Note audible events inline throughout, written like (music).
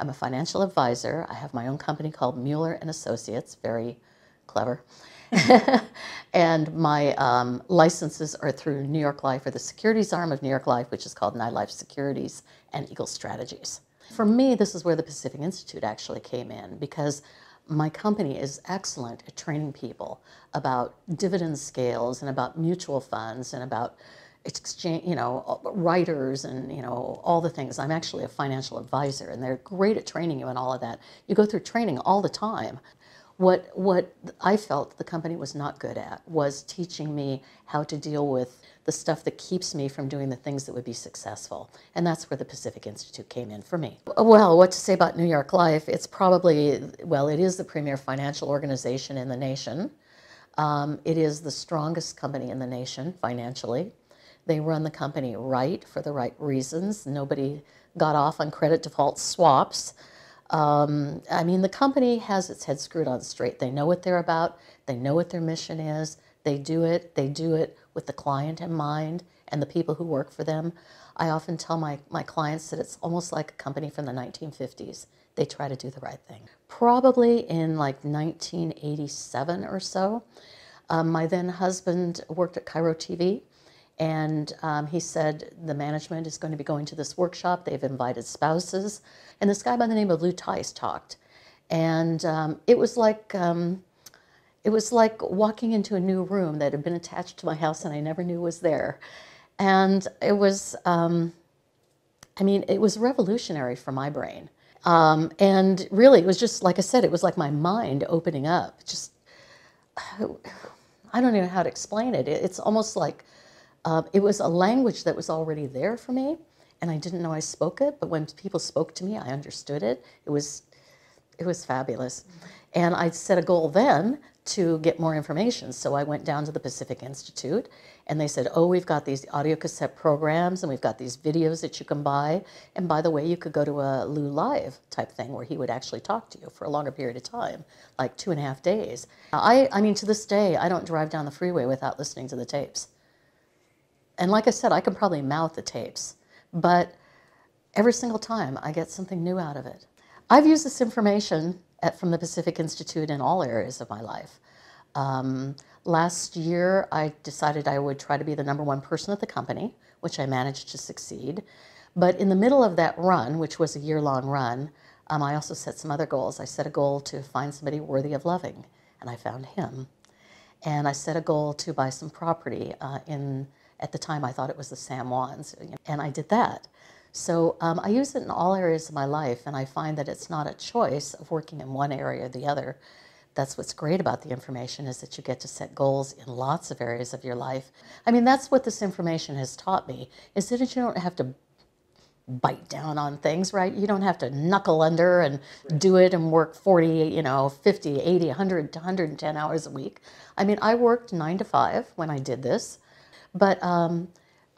I'm a financial advisor. I have my own company called Mueller and Associates, very clever. (laughs) and my um, licenses are through New York Life or the securities arm of New York Life, which is called NyLife Securities and Eagle Strategies. For me, this is where the Pacific Institute actually came in because my company is excellent at training people about dividend scales and about mutual funds and about exchange, you know, writers and, you know, all the things. I'm actually a financial advisor and they're great at training you and all of that. You go through training all the time. What, what I felt the company was not good at was teaching me how to deal with the stuff that keeps me from doing the things that would be successful. And that's where the Pacific Institute came in for me. Well, what to say about New York Life? It's probably, well, it is the premier financial organization in the nation. Um, it is the strongest company in the nation financially. They run the company right for the right reasons. Nobody got off on credit default swaps. Um, I mean, the company has its head screwed on straight. They know what they're about, they know what their mission is, they do it, they do it with the client in mind and the people who work for them. I often tell my, my clients that it's almost like a company from the 1950s. They try to do the right thing. Probably in like 1987 or so, um, my then husband worked at KIRO TV and um, he said the management is going to be going to this workshop. They've invited spouses. And this guy by the name of Lou Tice talked. And um, it was like, um, it was like walking into a new room that had been attached to my house and I never knew was there. And it was, um, I mean, it was revolutionary for my brain. Um, and really, it was just, like I said, it was like my mind opening up. Just, (sighs) I don't even know how to explain it. It's almost like uh, it was a language that was already there for me, and I didn't know I spoke it. But when people spoke to me, I understood it. It was, it was fabulous. And I set a goal then to get more information. So I went down to the Pacific Institute and they said, oh, we've got these audio cassette programs and we've got these videos that you can buy. And by the way, you could go to a Lou Live type thing where he would actually talk to you for a longer period of time, like two and a half days. I, I mean, to this day, I don't drive down the freeway without listening to the tapes. And like I said, I can probably mouth the tapes, but every single time I get something new out of it. I've used this information at, from the Pacific Institute in all areas of my life. Um, last year, I decided I would try to be the number one person at the company, which I managed to succeed. But in the middle of that run, which was a year long run, um, I also set some other goals. I set a goal to find somebody worthy of loving, and I found him. And I set a goal to buy some property uh, in at the time, I thought it was the San Juans, and I did that. So um, I use it in all areas of my life, and I find that it's not a choice of working in one area or the other. That's what's great about the information is that you get to set goals in lots of areas of your life. I mean, that's what this information has taught me, is that you don't have to bite down on things, right? You don't have to knuckle under and do it and work 40, you know, 50, 80, 100, 110 hours a week. I mean, I worked nine to five when I did this. But um,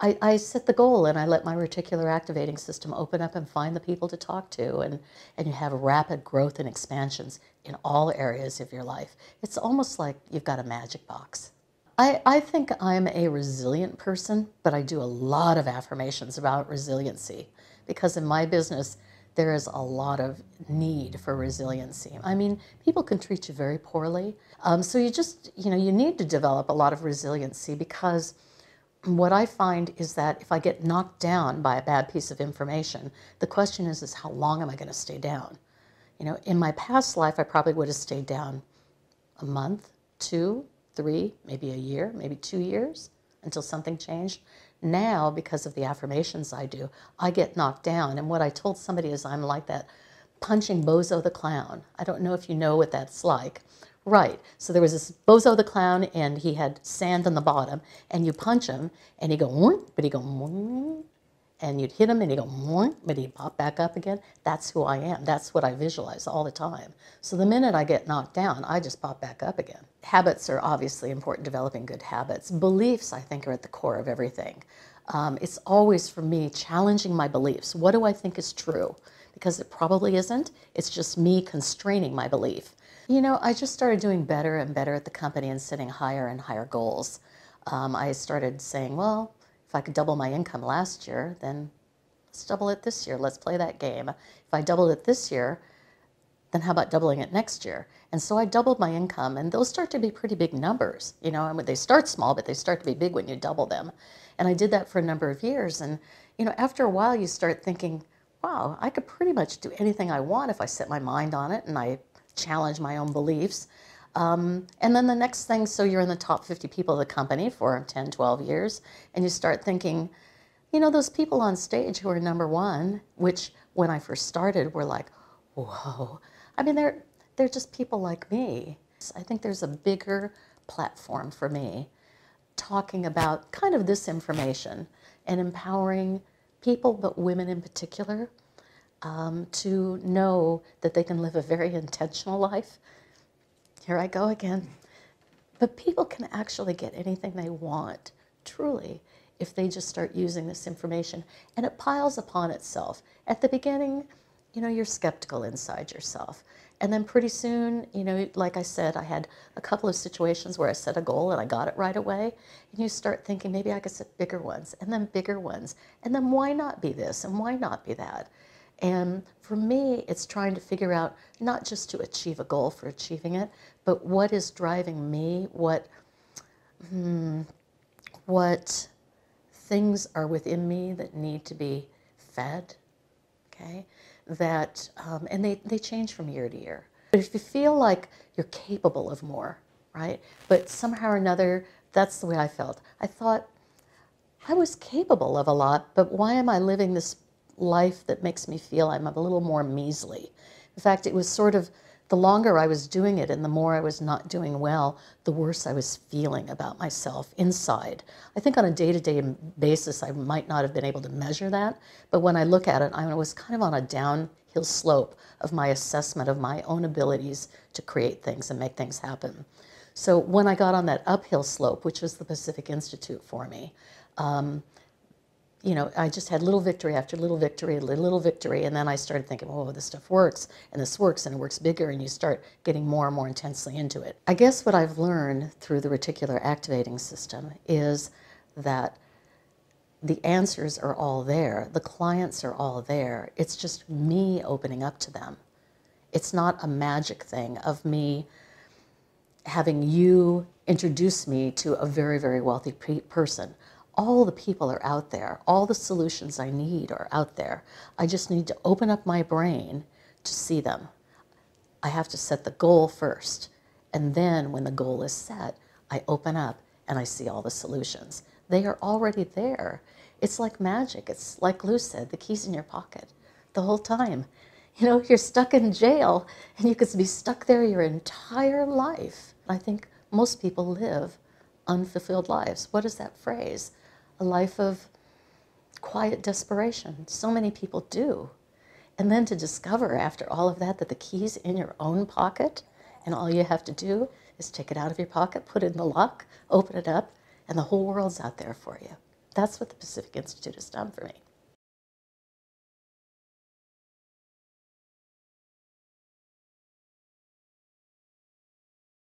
I, I, set the goal and I let my reticular activating system open up and find the people to talk to, and, and you have rapid growth and expansions in all areas of your life. It's almost like you've got a magic box. I, I think I'm a resilient person, but I do a lot of affirmations about resiliency because in my business, there is a lot of need for resiliency. I mean, people can treat you very poorly. Um, so you just, you know, you need to develop a lot of resiliency because what I find is that if I get knocked down by a bad piece of information, the question is, is how long am I going to stay down? You know, in my past life, I probably would have stayed down a month, two, three, maybe a year, maybe two years until something changed. Now, because of the affirmations I do, I get knocked down. And what I told somebody is I'm like that punching Bozo the Clown. I don't know if you know what that's like. Right. So there was this Bozo the Clown, and he had sand on the bottom, and you punch him, and he go, but he go, and you'd hit him, and he'd go, but he'd pop back up again. That's who I am. That's what I visualize all the time. So the minute I get knocked down, I just pop back up again. Habits are obviously important, developing good habits. Beliefs, I think, are at the core of everything. Um, it's always, for me, challenging my beliefs. What do I think is true? Because it probably isn't. It's just me constraining my belief. You know, I just started doing better and better at the company and setting higher and higher goals. Um, I started saying, well, if I could double my income last year, then let's double it this year. Let's play that game. If I doubled it this year, then how about doubling it next year? And so I doubled my income, and those start to be pretty big numbers. You know, I mean, they start small, but they start to be big when you double them. And I did that for a number of years. And, you know, after a while, you start thinking, wow, I could pretty much do anything I want if I set my mind on it and I challenge my own beliefs. Um, and then the next thing, so you're in the top 50 people of the company for 10, 12 years, and you start thinking, you know, those people on stage who are number one, which when I first started were like, whoa. I mean, they're, they're just people like me. I think there's a bigger platform for me talking about kind of this information and empowering people, but women in particular, um, to know that they can live a very intentional life. Here I go again. But people can actually get anything they want, truly, if they just start using this information. And it piles upon itself. At the beginning, you know, you're skeptical inside yourself. And then pretty soon, you know, like I said, I had a couple of situations where I set a goal and I got it right away. And you start thinking, maybe I could set bigger ones and then bigger ones. And then why not be this and why not be that? And for me, it's trying to figure out not just to achieve a goal for achieving it, but what is driving me, what, hmm, what things are within me that need to be fed, okay? That, um, and they, they change from year to year. But if you feel like you're capable of more, right? But somehow or another, that's the way I felt. I thought, I was capable of a lot, but why am I living this life that makes me feel I'm a little more measly? In fact, it was sort of the longer I was doing it and the more I was not doing well, the worse I was feeling about myself inside. I think on a day to day basis, I might not have been able to measure that, but when I look at it, I was kind of on a downhill slope of my assessment of my own abilities to create things and make things happen. So when I got on that uphill slope, which was the Pacific Institute for me, um, you know, I just had little victory after little victory, little victory, and then I started thinking, oh, this stuff works, and this works, and it works bigger, and you start getting more and more intensely into it. I guess what I've learned through the reticular activating system is that the answers are all there, the clients are all there. It's just me opening up to them. It's not a magic thing of me having you introduce me to a very, very wealthy person all the people are out there. All the solutions I need are out there. I just need to open up my brain to see them. I have to set the goal first. And then when the goal is set, I open up and I see all the solutions. They are already there. It's like magic. It's like Lou said, the keys in your pocket the whole time. You know, you're stuck in jail and you could be stuck there your entire life. I think most people live unfulfilled lives. What is that phrase? A life of quiet desperation. So many people do. And then to discover after all of that that the key's in your own pocket and all you have to do is take it out of your pocket, put it in the lock, open it up, and the whole world's out there for you. That's what the Pacific Institute has done for me.